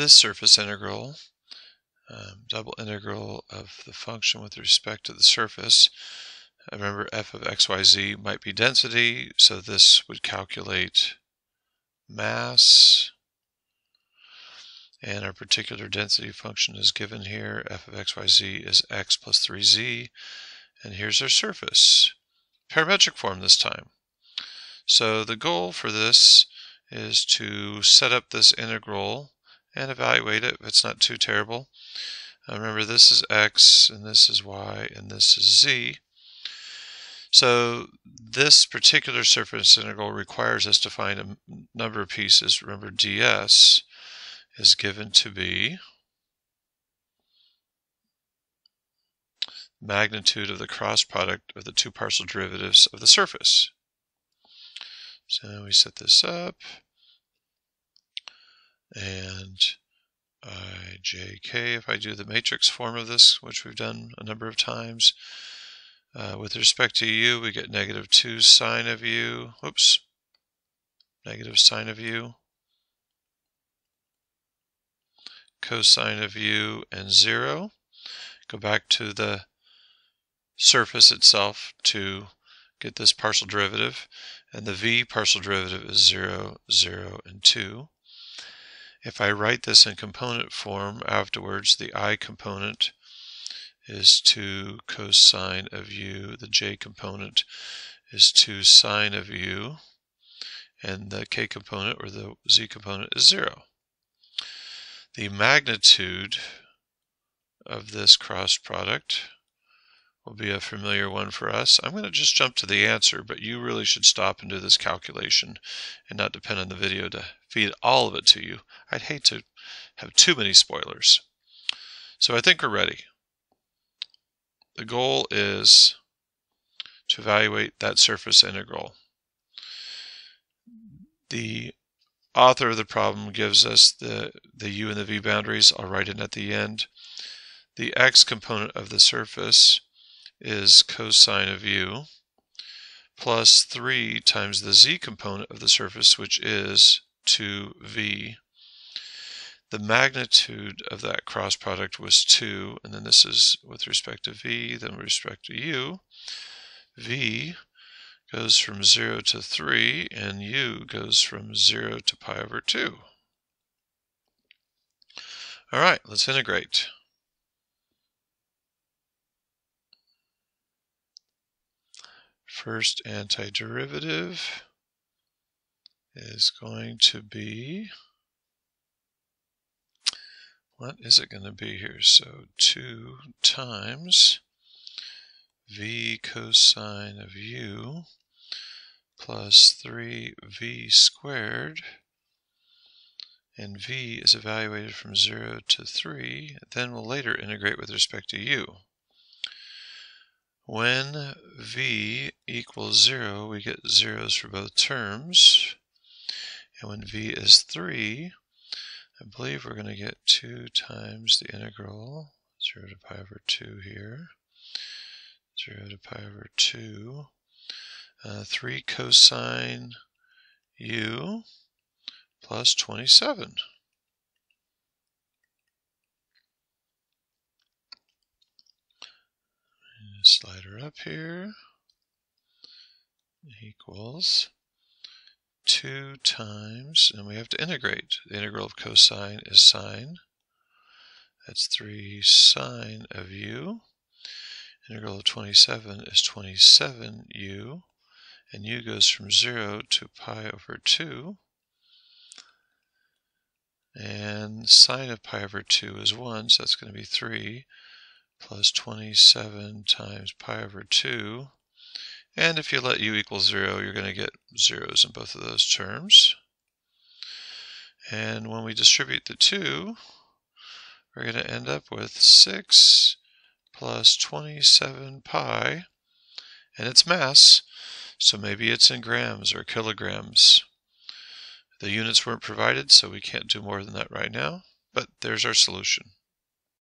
this surface integral, um, double integral of the function with respect to the surface, remember f of xyz might be density, so this would calculate mass, and our particular density function is given here. f of xyz is x plus 3z, and here's our surface. Parametric form this time. So the goal for this is to set up this integral and evaluate it if it's not too terrible. Uh, remember this is x and this is y and this is z. So this particular surface integral requires us to find a number of pieces. Remember ds is given to be magnitude of the cross product of the two partial derivatives of the surface. So we set this up and ijk, if I do the matrix form of this, which we've done a number of times, uh, with respect to u, we get negative 2 sine of u, oops, negative sine of u, cosine of u, and 0. Go back to the surface itself to get this partial derivative, and the v partial derivative is 0, 0, and 2. If I write this in component form afterwards, the i component is 2 cosine of u, the j component is 2 sine of u, and the k component or the z component is 0. The magnitude of this cross product will be a familiar one for us. I'm going to just jump to the answer, but you really should stop and do this calculation and not depend on the video to feed all of it to you. I'd hate to have too many spoilers. So I think we're ready. The goal is to evaluate that surface integral. The author of the problem gives us the, the u and the v boundaries. I'll write it at the end. The x component of the surface is cosine of u plus 3 times the z component of the surface, which is 2v. The magnitude of that cross product was 2, and then this is with respect to v, then with respect to u. v goes from 0 to 3, and u goes from 0 to pi over 2. All right, let's integrate. First antiderivative is going to be, what is it going to be here? So 2 times v cosine of u plus 3v squared and v is evaluated from 0 to 3, then we'll later integrate with respect to u. When v equals 0, we get zeros for both terms. And when v is 3, I believe we're going to get 2 times the integral, 0 to pi over 2 here, 0 to pi over 2, uh, 3 cosine u plus 27. Slider up here equals 2 times, and we have to integrate. The integral of cosine is sine. That's 3 sine of u. Integral of 27 is 27u. And u goes from 0 to pi over 2. And sine of pi over 2 is 1, so that's going to be 3 plus 27 times pi over 2. And if you let u equal 0, you're going to get zeros in both of those terms. And when we distribute the 2, we're going to end up with 6 plus 27 pi, and it's mass, so maybe it's in grams or kilograms. The units weren't provided, so we can't do more than that right now, but there's our solution.